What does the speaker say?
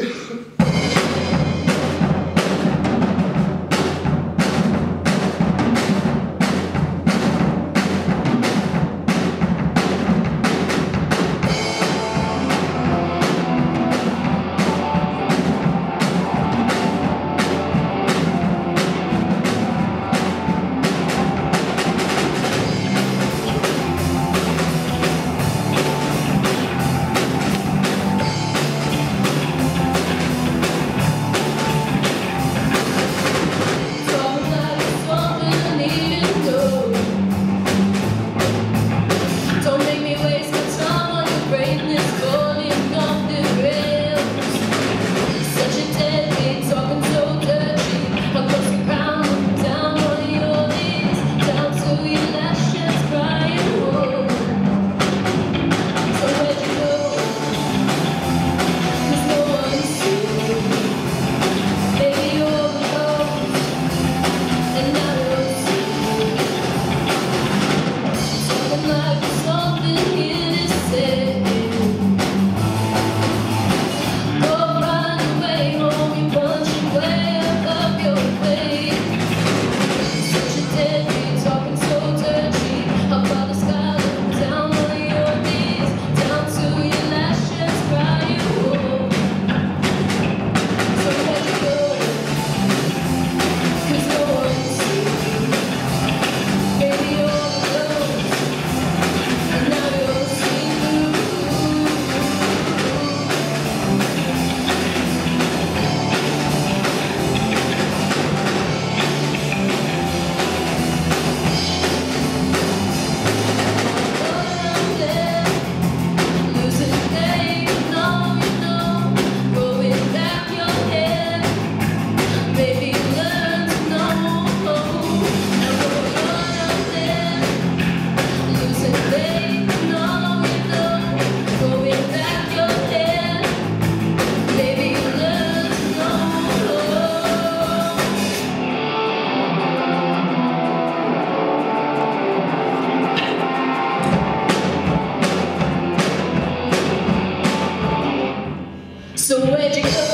like So where'd you go?